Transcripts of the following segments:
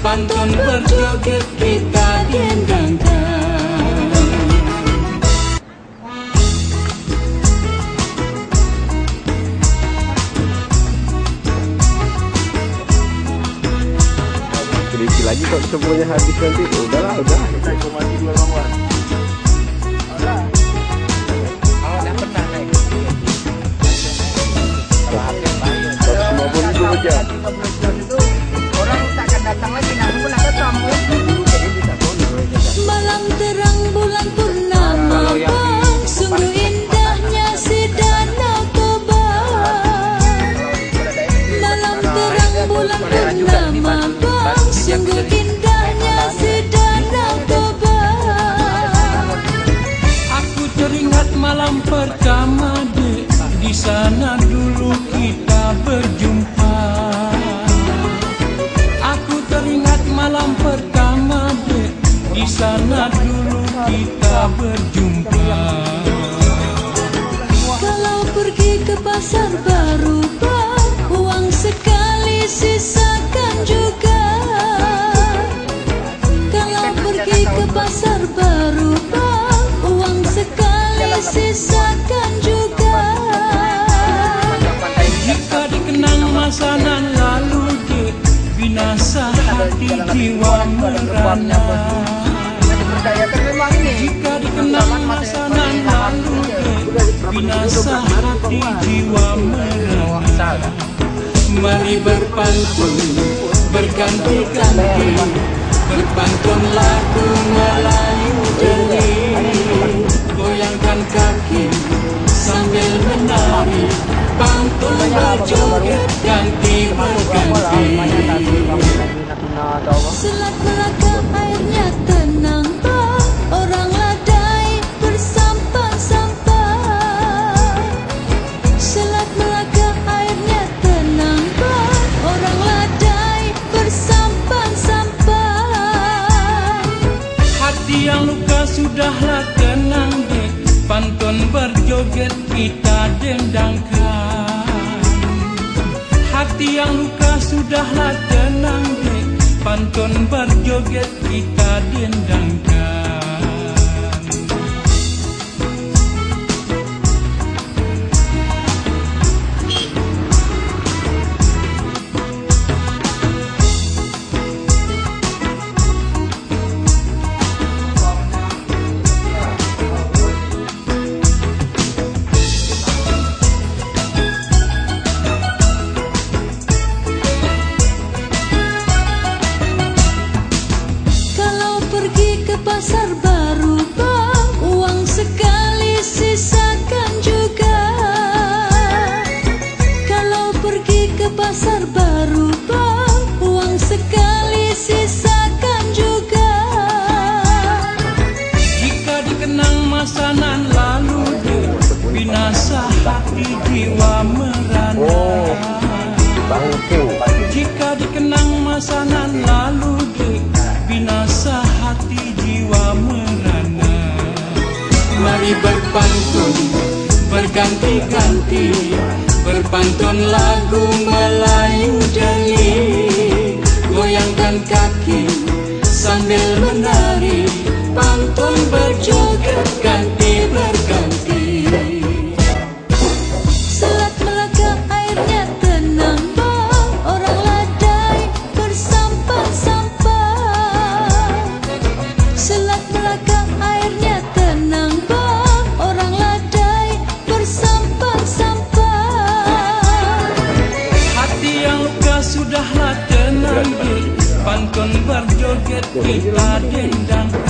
Pantun berjoget kita dendangkan. Lagi kok semuanya habis nanti. Udahlah, udah Kita cuma di dua nomor aja. Orang tak akan datang lagi, pun ada tamu. Malam terang bulan purnama bang Sungguh indahnya si Danau Toba. Malam terang bulan purnama bang Sungguh indahnya si Danau Toba. Aku teringat malam pertama dek. Di sana dulu kita berjumpa. Kalau pergi ke pasar baru bang Uang sekali sisakan juga. Kalau pergi ke pasar baru bang Uang sekali sisakan juga. Jika dikenang masa lalu Binasa hati jiwa merana Kan memang ini. Jika dikenang masa nan lalu Binasa hati jiwa merana Mari berpantun Berganti-ganti. Berpantun lagu Melayu jeli yang luka sudahlah tenang dek Pantun berjoget kita dendangkan nan lalu dek Binasa hati jiwa merana. Mari berpantun Berganti-ganti Berpantun lagu Melayu jeli. Goyangkan kaki Sambil menari Pantun berjoget berjoget kita dendangkan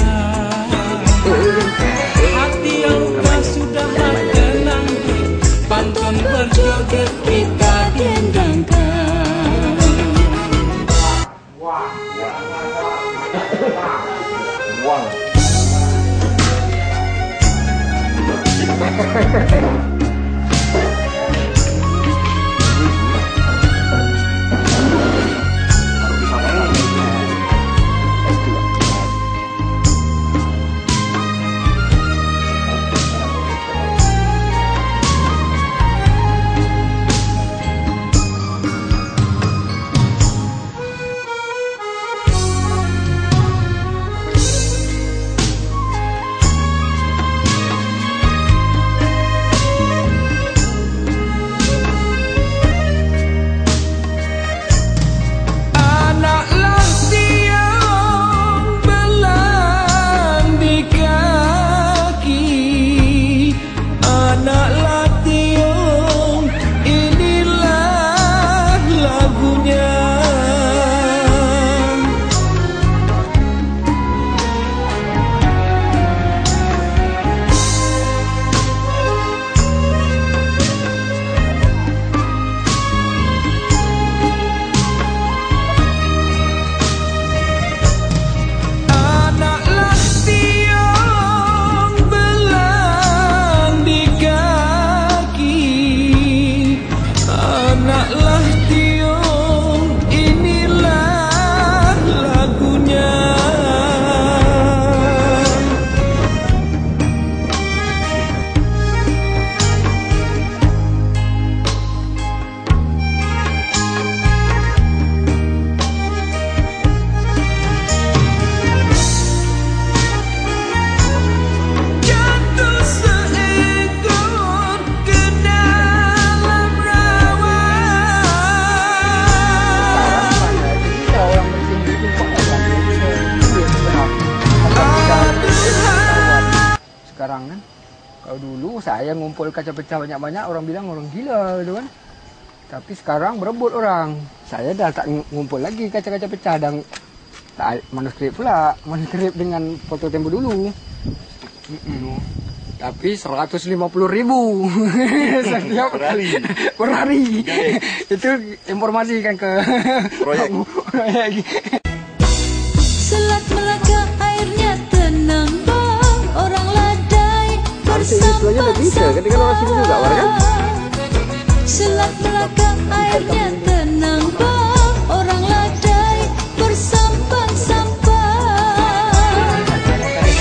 saya ngumpul kaca pecah banyak-banyak orang bilang orang gila gitu kan. Tapi sekarang berebut orang. Saya dah tak ng- ngumpul lagi kaca-kaca pecah dan tak manuskrip pula, manuskrip dengan foto tempo dulu. Tapi 150 ribu setiap Per hari. per hari. Itu informasi kan ke Proyek. Harusnya istilahnya udah bisa, kan? Kan orang sini juga, War, kan? Selat Melaka airnya tenang bang Orang ladai bersampang-sampang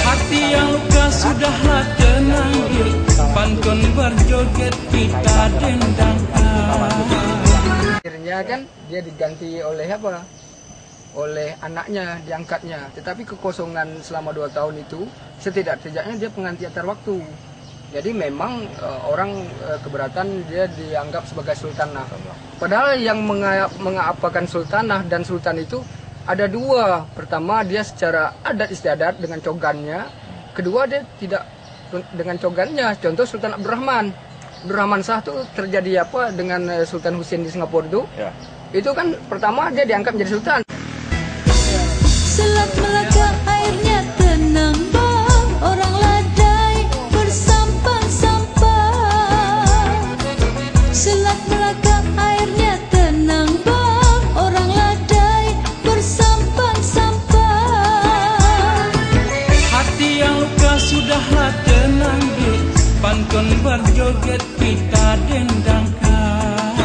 Hati yang luka sudahlah tenang diri Pantun berjoget kita dendangkan. Akhirnya kan dia diganti oleh apa? Oleh anaknya diangkatnya. Tetapi kekosongan selama dua tahun itu setidak-tidaknya dia pengganti antar waktu jadi memang eh, orang eh, keberatan dia dianggap sebagai sultanah. Padahal yang menga- mengapakan sultanah dan sultan itu ada dua. Pertama dia secara adat istiadat dengan cogannya. Kedua dia tidak dengan cogannya. Contoh Sultan Abdurrahman. Abdurrahman Shah tuh terjadi apa dengan eh, Sultan Husain di Singapura itu Ya. itu kan pertama dia diangkat menjadi sultan Selat Melaka airnya tenang. Bang Orang ladai bersampang-sampang Hati yang luka sudahlah tenang diri Pantun berjoget kita dendangkan.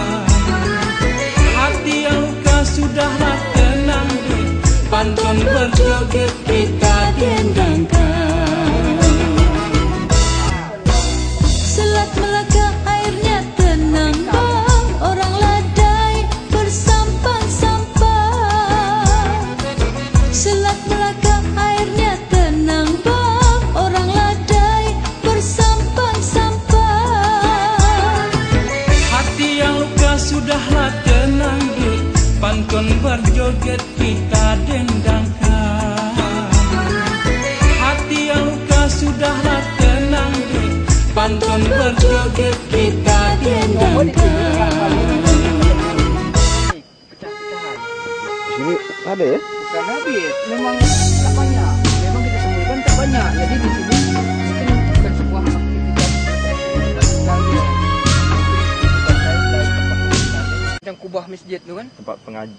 Hati yang luka sudahlah tenang diri Pantun berjoget kita dendangkan ada ya? bukan habis. Memang tak banyak. Memang kita temukan tak banyak. Jadi di sini yang kubah masjid tu kan? Tempat pengaji,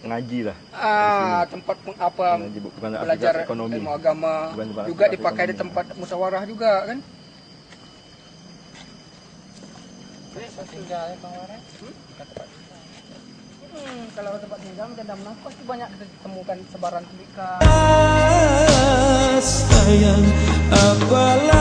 pengaji lah. ah tempat peng- apa Pengaji bu- bukan belajar ekonomi. ilmu agama. Bukan tempat juga aktivitas dipakai di tempat musyawarah juga kan Hmm, kalau tempat tinggal macam dalam pasti banyak kita temukan sebaran apalah